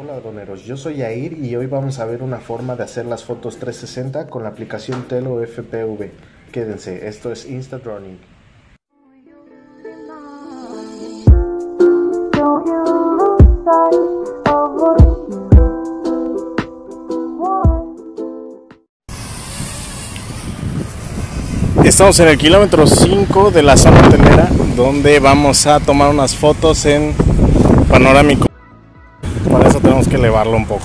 Hola droneros, yo soy Yair y hoy vamos a ver una forma de hacer las fotos 360 con la aplicación Telo FPV. Quédense, esto es Insta Droning. Estamos en el kilómetro 5 de la zona hotelera donde vamos a tomar unas fotos en panorámico. Tenemos que elevarlo un poco.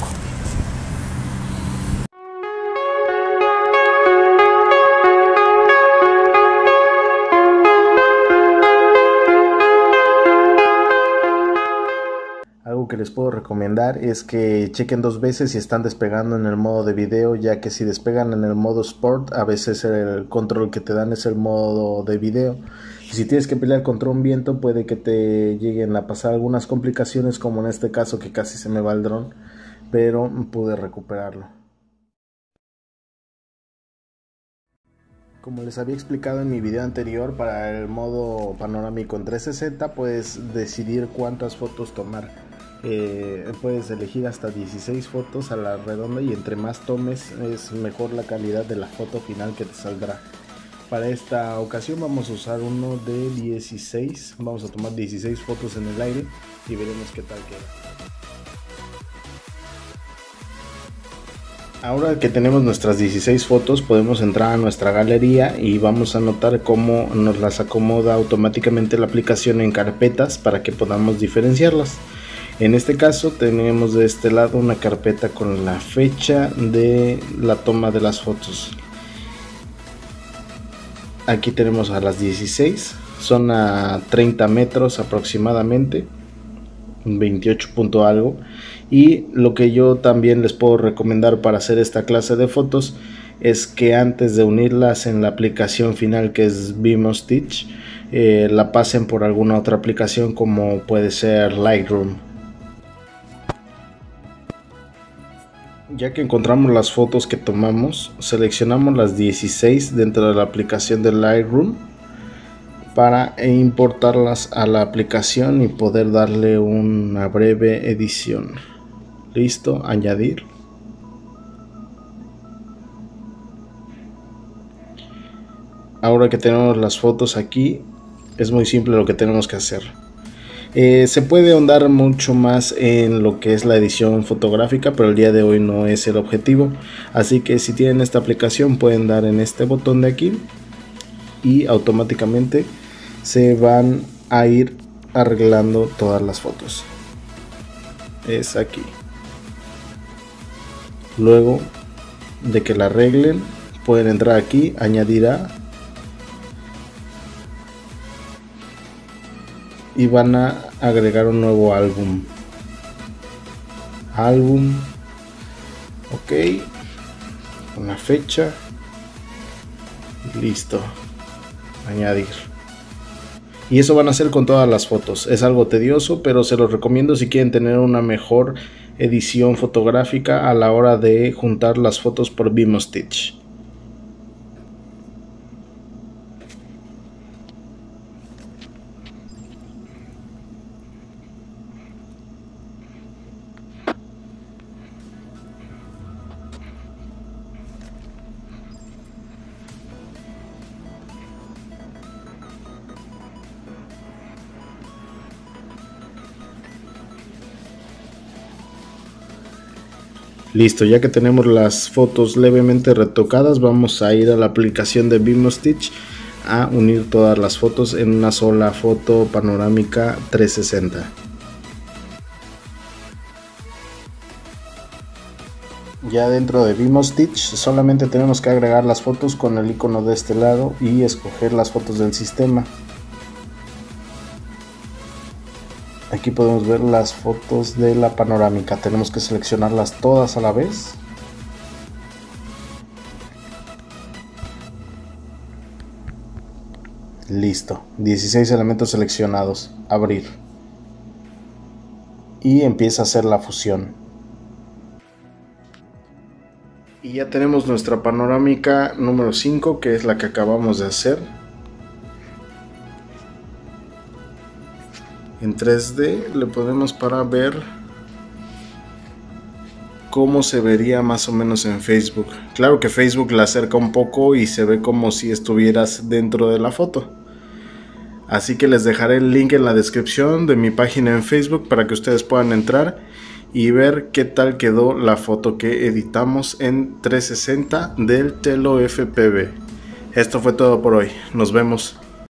Algo que les puedo recomendar es que chequen dos veces si están despegando en el modo de video, ya que si despegan en el modo Sport, a veces el control que te dan es el modo de video. Y si tienes que pelear contra un viento, puede que te lleguen a pasar algunas complicaciones, como en este caso que casi se me va el dron, pero pude recuperarlo. Como les había explicado en mi video anterior, para el modo panorámico en 360 puedes decidir cuántas fotos tomar. Eh, puedes elegir hasta 16 fotos a la redonda y entre más tomes es mejor la calidad de la foto final que te saldrá. Para esta ocasión vamos a usar uno de 16, vamos a tomar 16 fotos en el aire y veremos qué tal queda. Ahora que tenemos nuestras 16 fotos podemos entrar a nuestra galería y vamos a notar cómo nos las acomoda automáticamente la aplicación en carpetas para que podamos diferenciarlas. En este caso tenemos de este lado una carpeta con la fecha de la toma de las fotos. Aquí tenemos a las 16, son a 30 metros aproximadamente, 28 punto algo. Y lo que yo también les puedo recomendar para hacer esta clase de fotos es que antes de unirlas en la aplicación final que es Vimo Stitch, eh, la pasen por alguna otra aplicación como puede ser Lightroom. Ya que encontramos las fotos que tomamos, seleccionamos las 16 dentro de la aplicación de Lightroom para importarlas a la aplicación y poder darle una breve edición. Listo, añadir. Ahora que tenemos las fotos aquí, es muy simple lo que tenemos que hacer. Eh, se puede ahondar mucho más en lo que es la edición fotográfica, pero el día de hoy no es el objetivo. Así que si tienen esta aplicación pueden dar en este botón de aquí y automáticamente se van a ir arreglando todas las fotos. Es aquí. Luego de que la arreglen, pueden entrar aquí, añadir a y van a agregar un nuevo álbum. Álbum ok una fecha listo añadir. Y eso van a hacer con todas las fotos. Es algo tedioso pero se los recomiendo si quieren tener una mejor edición fotográfica a la hora de juntar las fotos por Vimo Stitch Listo, ya que tenemos las fotos levemente retocadas, vamos a ir a la aplicación de Vimo Stitch a unir todas las fotos en una sola foto panorámica 360. Ya dentro de Vimo Stitch solamente tenemos que agregar las fotos con el icono de este lado y escoger las fotos del sistema. Aquí podemos ver las fotos de la panorámica. Tenemos que seleccionarlas todas a la vez. Listo. 16 elementos seleccionados. Abrir. Y empieza a hacer la fusión. Y ya tenemos nuestra panorámica número 5, que es la que acabamos de hacer. En 3D le podemos para ver cómo se vería más o menos en Facebook. Claro que Facebook la acerca un poco y se ve como si estuvieras dentro de la foto. Así que les dejaré el link en la descripción de mi página en Facebook para que ustedes puedan entrar y ver qué tal quedó la foto que editamos en 360 del Telo FPV. Esto fue todo por hoy. Nos vemos.